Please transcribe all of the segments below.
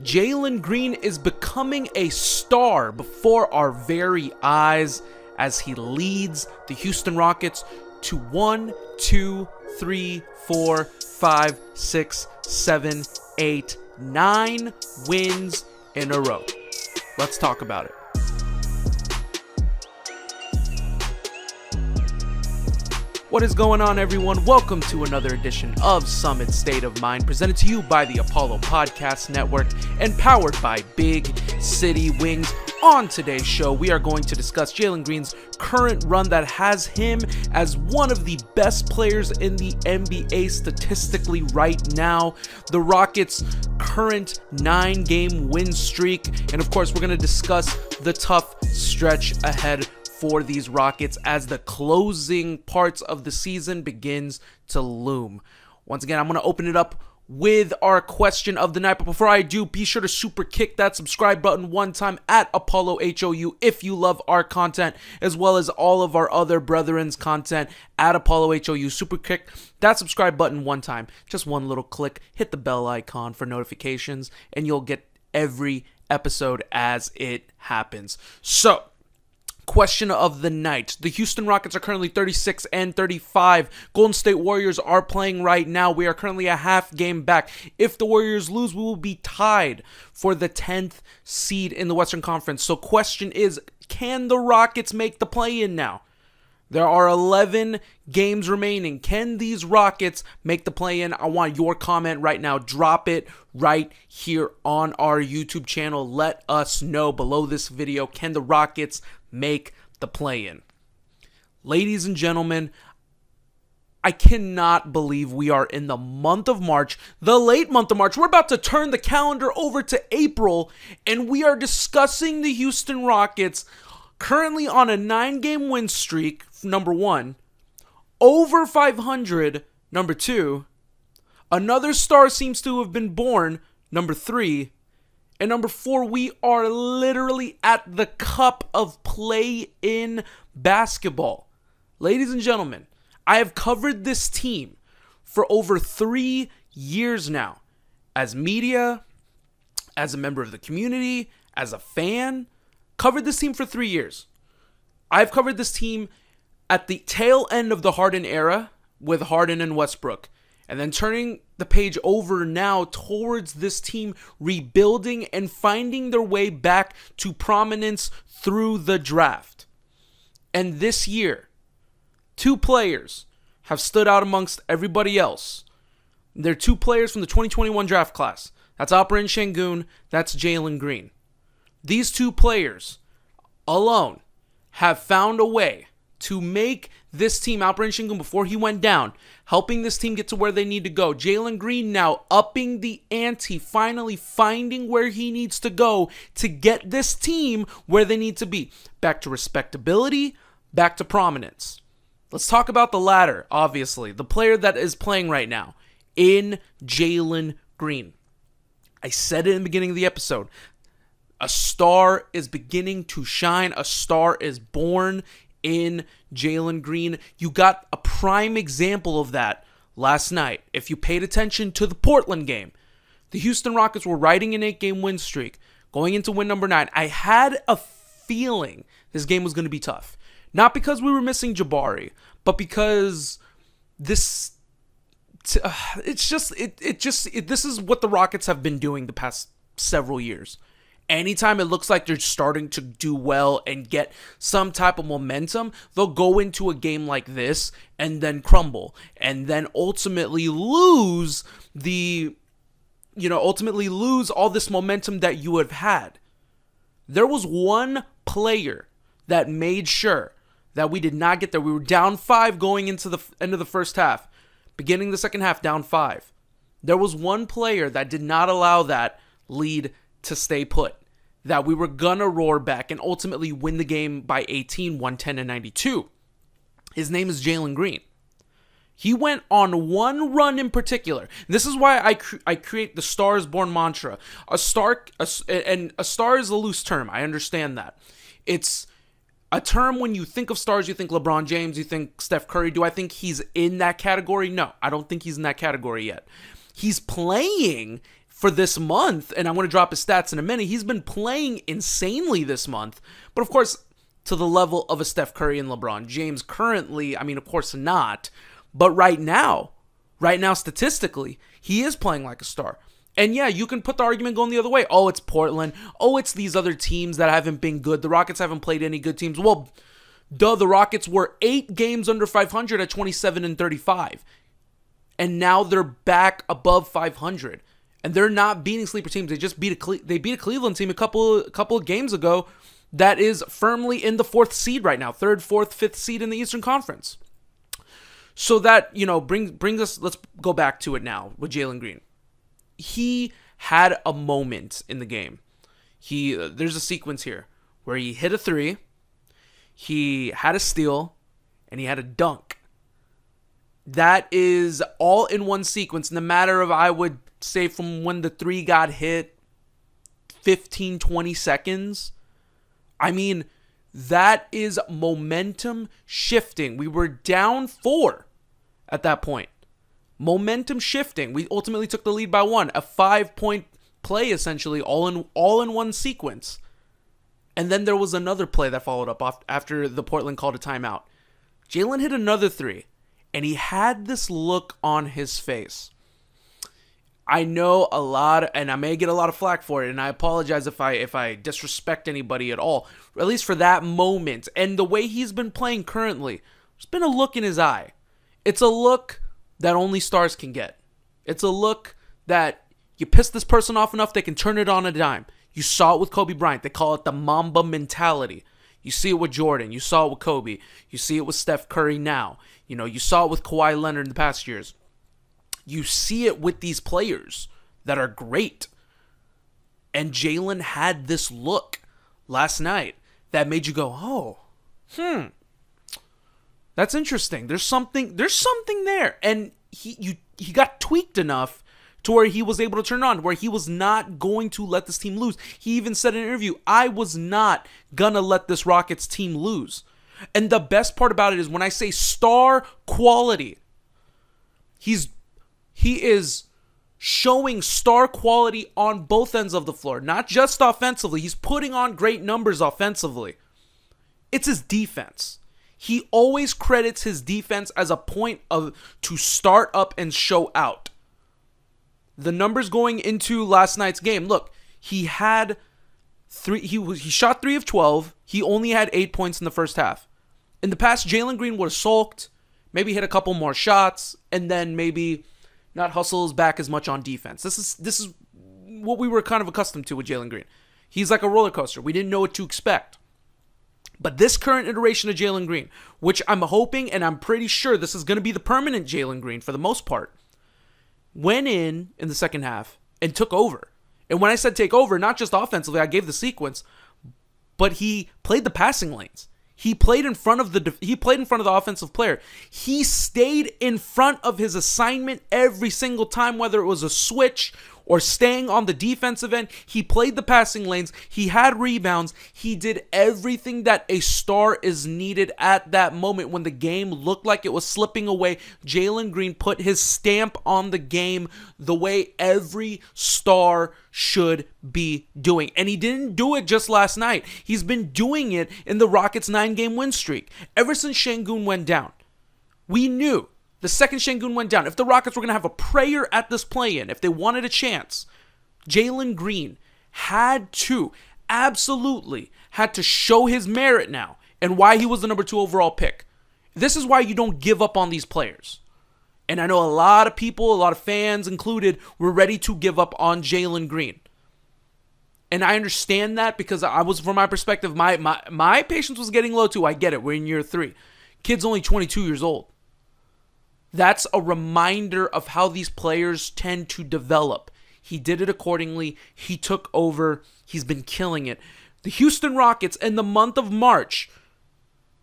Jalen Green is becoming a star before our very eyes as he leads the Houston Rockets to one, two, three, four, five, six, seven, eight, nine wins in a row. Let's talk about it. What is going on, everyone? Welcome to another edition of Summit State of Mind, presented to you by the Apollo Podcast Network and powered by Big City Wings. On today's show, we are going to discuss Jalen Green's current run that has him as one of the best players in the NBA statistically right now, the Rockets' current nine game win streak, and of course, we're going to discuss the tough stretch ahead for these Rockets as the closing parts of the season begins to loom. Once again, I'm going to open it up with our question of the night. But before I do, be sure to super kick that subscribe button one time at Apollo HOU if you love our content, as well as all of our other brethren's content at Apollo HOU. Super kick that subscribe button one time, just one little click, hit the bell icon for notifications, and you'll get every episode as it happens. So, Question of the night. The Houston Rockets are currently 36 and 35. Golden State Warriors are playing right now. We are currently a half game back. If the Warriors lose, we will be tied for the 10th seed in the Western Conference. So, question is can the Rockets make the play in now? There are 11 games remaining. Can these Rockets make the play in? I want your comment right now. Drop it right here on our YouTube channel. Let us know below this video. Can the Rockets make the play in. Ladies and gentlemen, I cannot believe we are in the month of March, the late month of March. We're about to turn the calendar over to April, and we are discussing the Houston Rockets currently on a nine game win streak, number one, over 500, number two. Another star seems to have been born, number three. And number four, we are literally at the cup of play in basketball. Ladies and gentlemen, I have covered this team for over three years now as media, as a member of the community, as a fan. Covered this team for three years. I've covered this team at the tail end of the Harden era with Harden and Westbrook and then turning the page over now towards this team rebuilding and finding their way back to prominence through the draft. And this year, two players have stood out amongst everybody else. They're two players from the 2021 draft class. That's Alperen Sengun, that's Jalen Green. These two players alone have found a way to make this team, Alperen Sengun, before he went down, helping this team get to where they need to go. Jalen Green now upping the ante, finally finding where he needs to go to get this team where they need to be. Back to respectability, back to prominence. Let's talk about the latter, obviously. The player that is playing right now in Jalen Green. I said it in the beginning of the episode. A star is beginning to shine. A star is born in Jalen Green. You got a prime example of that last night. If you paid attention to the Portland game, the Houston Rockets were riding an eight game win streak going into win number nine. I had a feeling this game was going to be tough. Not because we were missing Jabari, but because this. Uh, it's just it it just it, this is what the Rockets have been doing the past several years anytime it looks like they're starting to do well and get some type of momentum, they'll go into a game like this and then crumble and then ultimately lose the you know, ultimately lose all this momentum that you have had. There was one player that made sure that we did not get there. We were down 5 going into the end of the first half. Beginning the second half down 5. There was one player that did not allow that lead to stay put. That we were gonna roar back and ultimately win the game by 18, 110 and 92. His name is Jalen Green. He went on one run in particular. This is why I cre- I create the Stars Born mantra. A star a, and a star is a loose term. I understand that. It's a term when you think of stars, you think LeBron James, you think Steph Curry. Do I think he's in that category? No, I don't think he's in that category yet. He's playing for this month, and I want to drop his stats in a minute. He's been playing insanely this month, but of course, to the level of a Steph Curry and LeBron James currently, I mean, of course not. But right now, right now, statistically, he is playing like a star. And yeah, you can put the argument going the other way. Oh, it's Portland. Oh, it's these other teams that haven't been good. The Rockets haven't played any good teams. Well, duh, the Rockets were eight games under 500 at 27 and 35. And now they're back above 500. And they're not beating sleeper teams. They just beat a Cle- they beat a Cleveland team a couple a couple of games ago that is firmly in the fourth seed right now, third, fourth, fifth seed in the Eastern Conference. So that you know brings brings us. Let's go back to it now with Jalen Green. He had a moment in the game. He uh, there's a sequence here where he hit a three, he had a steal, and he had a dunk. That is all in one sequence in the matter of I would say from when the three got hit 15 20 seconds I mean, that is momentum shifting. We were down four at that point. Momentum shifting. We ultimately took the lead by one. A five point play essentially all in all in one sequence. And then there was another play that followed up after the Portland called a timeout. Jalen hit another three, and he had this look on his face. I know a lot, and I may get a lot of flack for it, and I apologize if I if I disrespect anybody at all. At least for that moment, and the way he's been playing currently, there's been a look in his eye. It's a look that only stars can get. It's a look that you piss this person off enough, they can turn it on a dime. You saw it with Kobe Bryant. They call it the Mamba mentality. You see it with Jordan. You saw it with Kobe. You see it with Steph Curry now. You know, you saw it with Kawhi Leonard in the past years. You see it with these players that are great. And Jalen had this look last night that made you go, oh, hmm, that's interesting. There's something, there's something there. And he, you, he got tweaked enough to where he was able to turn on, where he was not going to let this team lose. He even said in an interview, I was not gonna let this Rockets team lose. And the best part about it is when I say star quality, he's he is showing star quality on both ends of the floor, not just offensively. He's putting on great numbers offensively. It's his defense. He always credits his defense as a point of to start up and show out. The numbers going into last night's game. Look, he had three he was he shot 3 of 12. He only had 8 points in the first half. In the past Jalen Green would have sulked, maybe hit a couple more shots and then maybe not hustle his back as much on defense. This is this is what we were kind of accustomed to with Jalen Green. He's like a roller coaster. We didn't know what to expect. But this current iteration of Jalen Green, which I'm hoping and I'm pretty sure this is going to be the permanent Jalen Green for the most part, went in in the second half and took over. And when I said take over, not just offensively, I gave the sequence, but he played the passing lanes. He played in front of the he played in front of the offensive player. He stayed in front of his assignment every single time whether it was a switch or staying on the defensive end. He played the passing lanes. He had rebounds. He did everything that a star is needed at that moment when the game looked like it was slipping away. Jalen Green put his stamp on the game the way every star should be doing. And he didn't do it just last night. He's been doing it in the Rockets' nine game win streak ever since Sengun went down. We knew the second Sengun went down, if the Rockets were going to have a prayer at this play in, if they wanted a chance, Jalen Green had to, absolutely had to show his merit now and why he was the number two overall pick. This is why you don't give up on these players. And I know a lot of people, a lot of fans included, were ready to give up on Jalen Green. And I understand that because I was, from my perspective, my, my, my patience was getting low too. I get it. We're in year three. Kid's only 22 years old. That's a reminder of how these players tend to develop. He did it accordingly. He took over. He's been killing it. The Houston Rockets in the month of March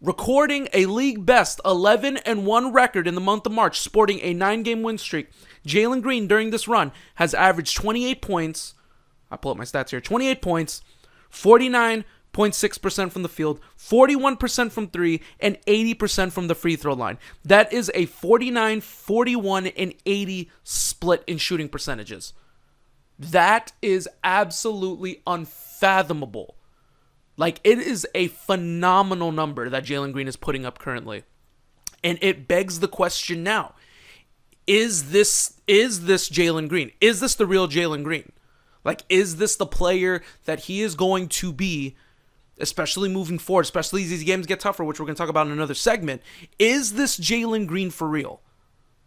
recording a league best 11 and 1 record in the month of March, sporting a 9-game win streak. Jalen Green during this run has averaged 28 points. I pull up my stats here. 28 points, 49 0.6% from the field, 41% from three, and 80% from the free throw line. That is a 49, 41, and 80 split in shooting percentages. That is absolutely unfathomable. Like, it is a phenomenal number that Jalen Green is putting up currently. And it begs the question now is this is this Jalen Green? Is this the real Jalen Green? Like, is this the player that he is going to be, especially moving forward, especially as these games get tougher, which we're going to talk about in another segment? Is this Jalen Green for real?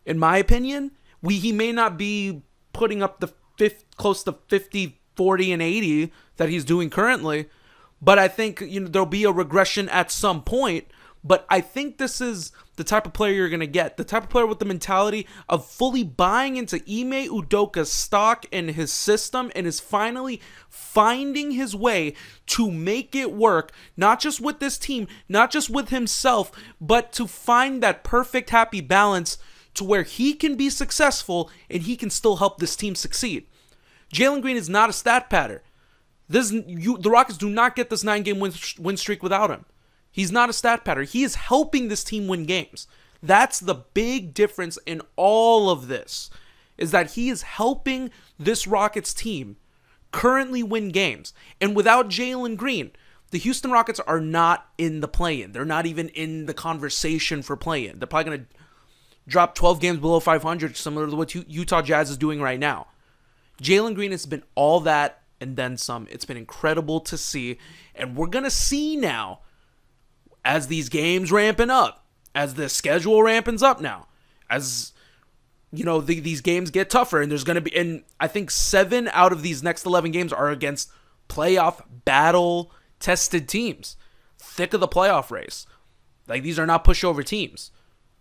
In my opinion, we he may not be putting up the fifth, close to 50, 40, and 80 that he's doing currently, but I think you know there'll be a regression at some point but I think this is the type of player you're going to get. The type of player with the mentality of fully buying into Ime Udoka's stock and his system and is finally finding his way to make it work, not just with this team, not just with himself, but to find that perfect happy balance to where he can be successful and he can still help this team succeed. Jalen Green is not a stat padder. This you, the Rockets do not get this nine game win, win streak without him. He's not a stat pattern. He is helping this team win games. That's the big difference in all of this is that he is helping this Rockets team currently win games. And without Jalen Green, the Houston Rockets are not in the play-in. They're not even in the conversation for play-in. They're probably going to drop 12 games below 500, similar to what Utah Jazz is doing right now. Jalen Green has been all that and then some. It's been incredible to see. And we're going to see now as these games ramping up, as the schedule rampens up now, as you know the, these games get tougher, and there's going to be, and I think seven out of these next eleven games are against playoff battle tested teams, thick of the playoff race. Like these are not pushover teams.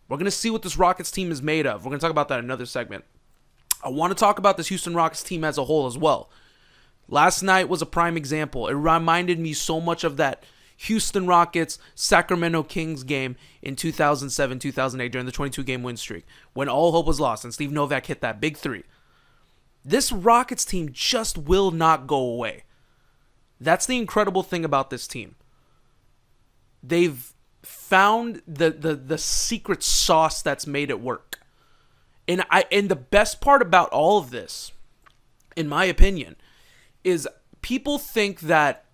We're going to see what this Rockets team is made of. We're going to talk about that in another segment. I want to talk about this Houston Rockets team as a whole as well. Last night was a prime example. It reminded me so much of that Houston Rockets Sacramento Kings game in 2007 2008 during the 22 game win streak when all hope was lost and Steve Novak hit that big three. This Rockets team just will not go away. That's the incredible thing about this team. They've found the the the secret sauce that's made it work. And I and the best part about all of this, in my opinion, is people think that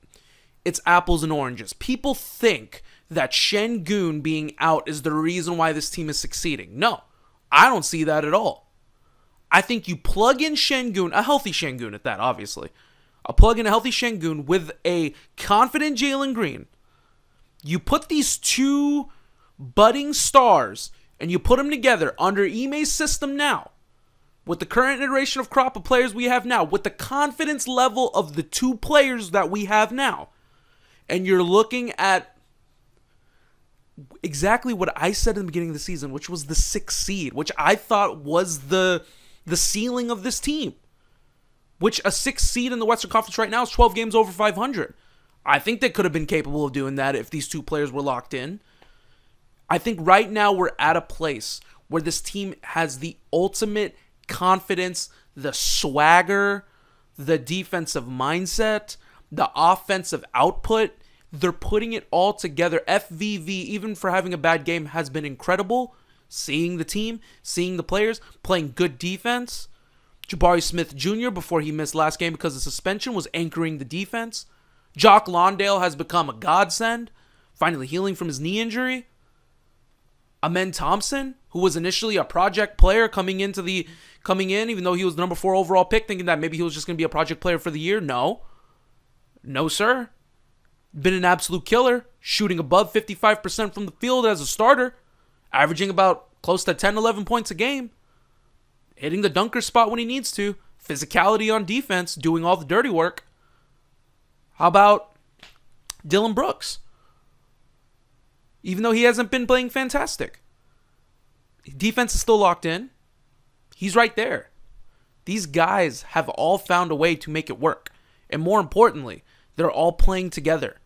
it's apples and oranges. People think that Sengun being out is the reason why this team is succeeding. No, I don't see that at all. I think you plug in Sengun, a healthy Sengun at that, obviously. A plug in a healthy Sengun with a confident Jalen Green. You put these two budding stars and you put them together under Ime's system now. With the current iteration of crop of players we have now, with the confidence level of the two players that we have now, and you're looking at exactly what I said in the beginning of the season, which was the sixth seed, which I thought was the the ceiling of this team. Which a sixth seed in the Western Conference right now is 12 games over 500. I think they could have been capable of doing that if these two players were locked in. I think right now we're at a place where this team has the ultimate confidence, the swagger, the defensive mindset, the offensive output. They're putting it all together. FVV, even for having a bad game, has been incredible. Seeing the team, seeing the players, playing good defense. Jabari Smith Jr., before he missed last game because of suspension, was anchoring the defense. Jock Landale has become a godsend, finally healing from his knee injury. Amen Thompson, who was initially a project player coming into the coming in, even though he was the number four overall pick, thinking that maybe he was just gonna be a project player for the year. No. No, sir. Been an absolute killer, shooting above 55% from the field as a starter, averaging about close to 10, 11 points a game, hitting the dunker spot when he needs to, physicality on defense, doing all the dirty work. How about Dillon Brooks? Even though he hasn't been playing fantastic, defense is still locked in. He's right there. These guys have all found a way to make it work. And more importantly, they're all playing together.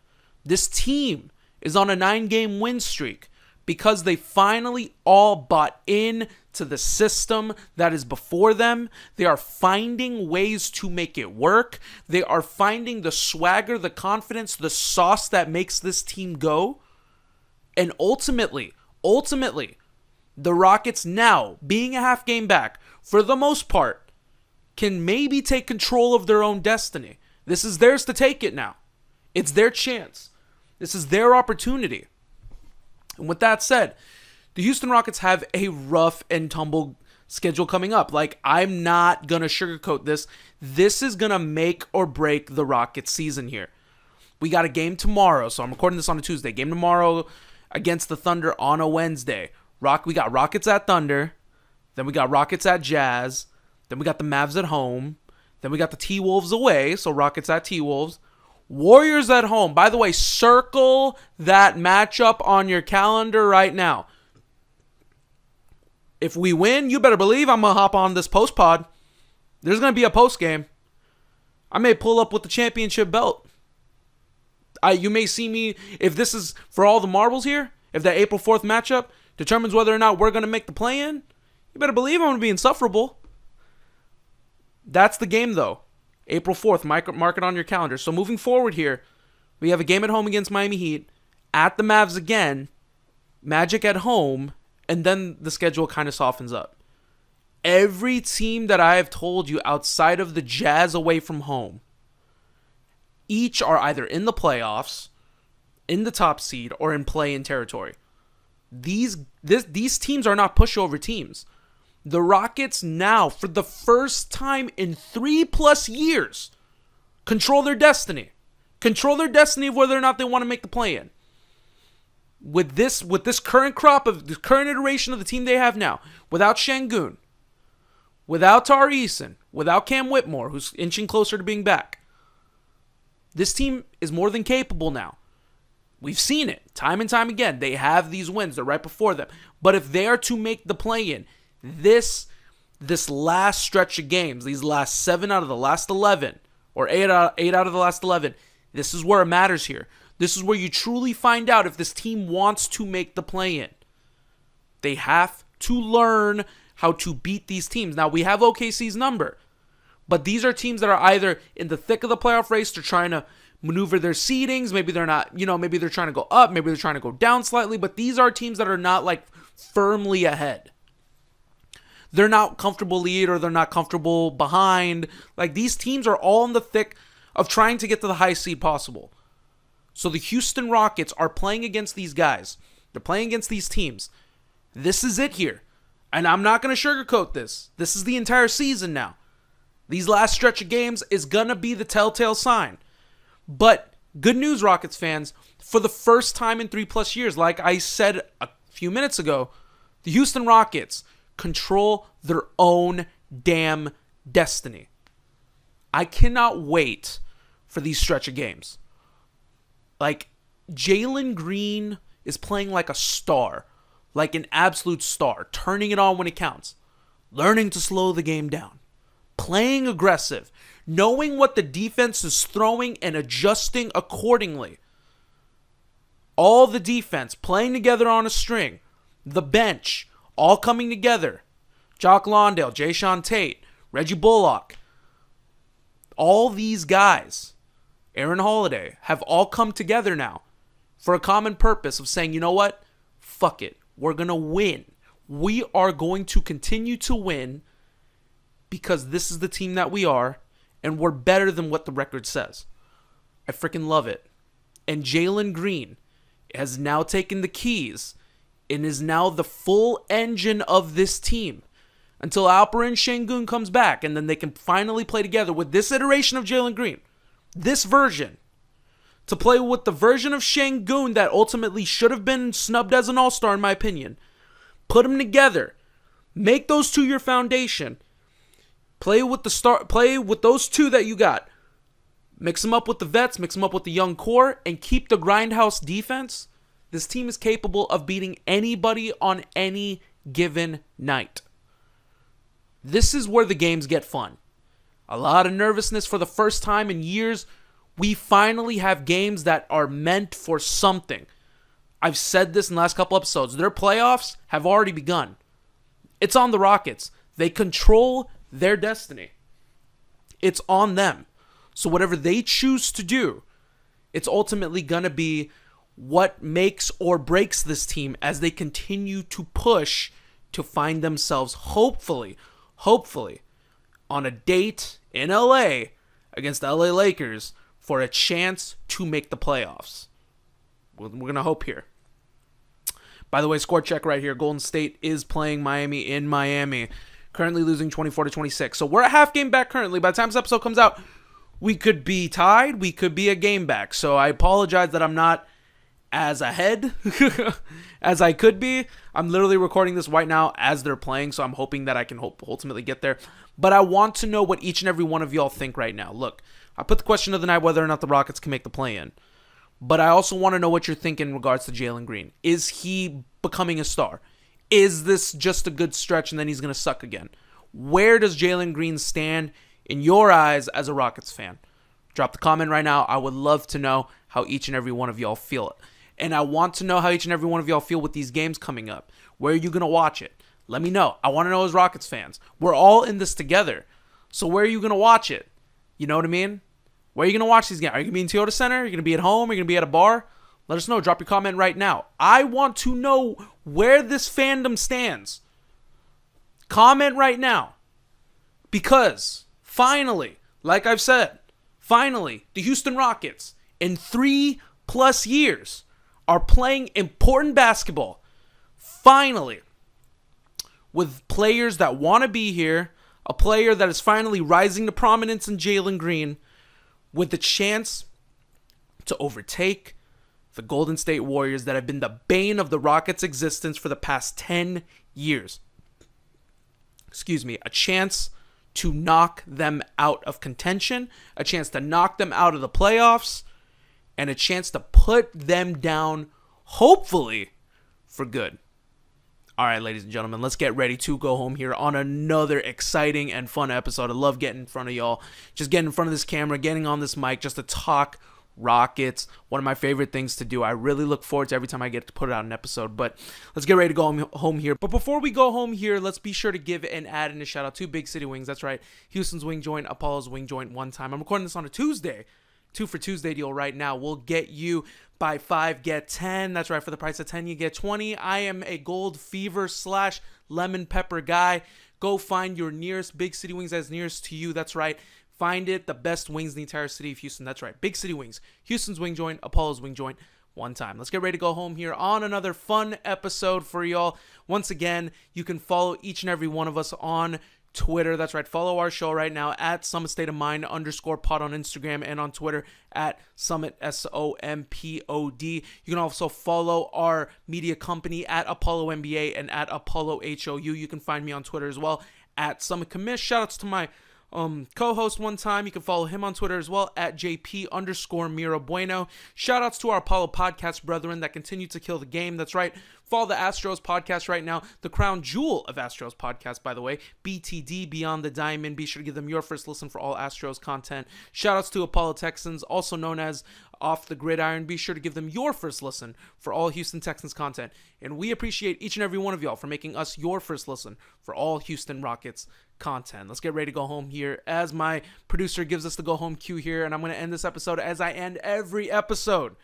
This team is on a nine game win streak because they finally all bought in to the system that is before them. They are finding ways to make it work. They are finding the swagger, the confidence, the sauce that makes this team go. And ultimately, ultimately, the Rockets now, being a half game back, for the most part, can maybe take control of their own destiny. This is theirs to take it now. It's their chance. This is their opportunity. And with that said, the Houston Rockets have a rough and tumble schedule coming up. Like, I'm not going to sugarcoat this. This is going to make or break the Rockets season here. We got a game tomorrow, so I'm recording this on a Tuesday. Game tomorrow against the Thunder on a Wednesday. Rock, we got Rockets at Thunder, then we got Rockets at Jazz, then we got the Mavs at home, then we got the T Wolves away, so Rockets at T Wolves. Warriors at home. By the way, circle that matchup on your calendar right now. If we win, you better believe I'm going to hop on this post pod. There's going to be a post game. I may pull up with the championship belt. I, you may see me, if this is for all the marbles here, if that April 4th matchup determines whether or not we're going to make the play in, you better believe I'm going to be insufferable. That's the game, though. April 4th, mark it on your calendar. So moving forward here, we have a game at home against Miami Heat, at the Mavs again, Magic at home, and then the schedule kind of softens up. Every team that I have told you outside of the Jazz away from home, each are either in the playoffs, in the top seed, or in play in territory. These this, these teams are not pushover teams. The Rockets now, for the first time in three plus years, control their destiny. Control their destiny of whether or not they want to make the play in. With this, with this current crop of the current iteration of the team they have now, without Sengun, without Tari Eason, without Cam Whitmore, who's inching closer to being back, this team is more than capable now. We've seen it time and time again. They have these wins, they're right before them. But if they are to make the play in, this this last stretch of games, these last seven out of the last eleven, or eight out eight out of the last eleven, this is where it matters here. This is where you truly find out if this team wants to make the play in. They have to learn how to beat these teams. Now we have OKC's number, but these are teams that are either in the thick of the playoff race, they're trying to maneuver their seedings. Maybe they're not, you know, maybe they're trying to go up, maybe they're trying to go down slightly, but these are teams that are not like firmly ahead they're not comfortable lead or they're not comfortable behind. Like these teams are all in the thick of trying to get to the highest seed possible. So the Houston Rockets are playing against these guys. They're playing against these teams. This is it here. And I'm not going to sugarcoat this. This is the entire season now. These last stretch of games is going to be the telltale sign. But good news, Rockets fans. For the first time in three plus years, like I said a few minutes ago, the Houston Rockets control their own damn destiny. I cannot wait for these stretch of games. Like, Jalen Green is playing like a star, like an absolute star, turning it on when it counts, learning to slow the game down, playing aggressive, knowing what the defense is throwing and adjusting accordingly. All the defense playing together on a string, the bench, all coming together. Jock Landale, Jae'Sean Tate, Reggie Bullock, all these guys, Aaron Holiday, have all come together now for a common purpose of saying, you know what? Fuck it. We're going to win. We are going to continue to win because this is the team that we are, and we're better than what the record says. I freaking love it. And Jalen Green has now taken the keys and is now the full engine of this team until Alperen Sengun comes back, and then they can finally play together with this iteration of Jalen Green, this version, to play with the version of Sengun that ultimately should have been snubbed as an All Star, in my opinion. Put them together, make those two your foundation. Play with the start. Play with those two that you got. Mix them up with the vets. Mix them up with the young core, and keep the grindhouse defense this team is capable of beating anybody on any given night. This is where the games get fun. A lot of nervousness for the first time in years. We finally have games that are meant for something. I've said this in the last couple episodes. Their playoffs have already begun. It's on the Rockets. They control their destiny. It's on them. So whatever they choose to do, it's ultimately going to be what makes or breaks this team as they continue to push to find themselves, hopefully, hopefully, on a date in LA against the LA Lakers for a chance to make the playoffs. We're, going to hope here. By the way, score check right here. Golden State is playing Miami in Miami, currently losing 24 to 26. So we're a half game back currently. By the time this episode comes out, we could be tied, we could be a game back. So I apologize that I'm not as ahead as I could be. I'm literally recording this right now as they're playing, so I'm hoping that I can hope ultimately get there. But I want to know what each and every one of y'all think right now. Look, I put the question of the night whether or not the Rockets can make the play in. But I also want to know what you're thinking in regards to Jalen Green. Is he becoming a star? Is this just a good stretch and then he's going to suck again? Where does Jalen Green stand in your eyes as a Rockets fan? Drop the comment right now. I would love to know how each and every one of y'all feel it. And I want to know how each and every one of y'all feel with these games coming up. Where are you going to watch it? Let me know. I want to know as Rockets fans. We're all in this together. So where are you going to watch it? You know what I mean? Where are you going to watch these games? Are you going to be in Toyota Center? Are you going to be at home? Are you going to be at a bar? Let us know. Drop your comment right now. I want to know where this fandom stands. Comment right now. Because finally, like I've said, finally, the Houston Rockets in three plus years are playing important basketball. Finally, with players that want to be here, a player that is finally rising to prominence in Jalen Green with the chance to overtake the Golden State Warriors that have been the bane of the Rockets' existence for the past 10 years. Excuse me, a chance to knock them out of contention, a chance to knock them out of the playoffs, and a chance to put them down, hopefully, for good. All right, ladies and gentlemen, let's get ready to go home here on another exciting and fun episode. I love getting in front of y'all, just getting in front of this camera, getting on this mic, just to talk Rockets. One of my favorite things to do. I really look forward to every time I get to put out an episode. But let's get ready to go home here. But before we go home here, let's be sure to give an ad and a shout out to Big City Wings. That's right, Houston's Wing Joint, Apollo's Wing Joint. One time, I'm recording this on a Tuesday two for Tuesday deal right now. We'll get you buy five, get 10. That's right. For the price of 10, you get 20. I am a gold fever slash lemon pepper guy. Go find your nearest Big City Wings as nearest to you. That's right. Find it. The best wings in the entire city of Houston. That's right. Big City Wings. Houston's Wing Joint, Apollo's Wing Joint. One time. Let's get ready to go home here on another fun episode for y'all. Once again, you can follow each and every one of us on Twitter. That's right. Follow our show right now at Summit State of Mind underscore pod on Instagram and on Twitter at Summit S O M P O D. You can also follow our media company at Apollo NBA and at Apollo H O U. You can find me on Twitter as well at Summit Commish. Shoutouts to my um, co-host one time. You can follow him on Twitter as well at JP underscore Mira Bueno. Shoutouts to our Apollo podcast brethren that continue to kill the game. That's right. Follow the Astros podcast right now, the crown jewel of Astros podcast, by the way, BTD Beyond the Diamond. Be sure to give them your first listen for all Astros content. Shoutouts to Apollo Texans, also known as Off the Gridiron. Be sure to give them your first listen for all Houston Texans content. And we appreciate each and every one of y'all for making us your first listen for all Houston Rockets content. Let's get ready to go home here as my producer gives us the go home cue here. And I'm going to end this episode as I end every episode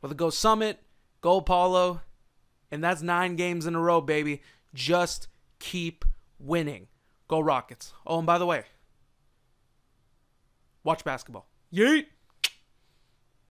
with a Go Summit, Go Apollo, and that's nine games in a row, baby. Just keep winning. Go Rockets. Oh, and by the way, watch basketball. Yeet!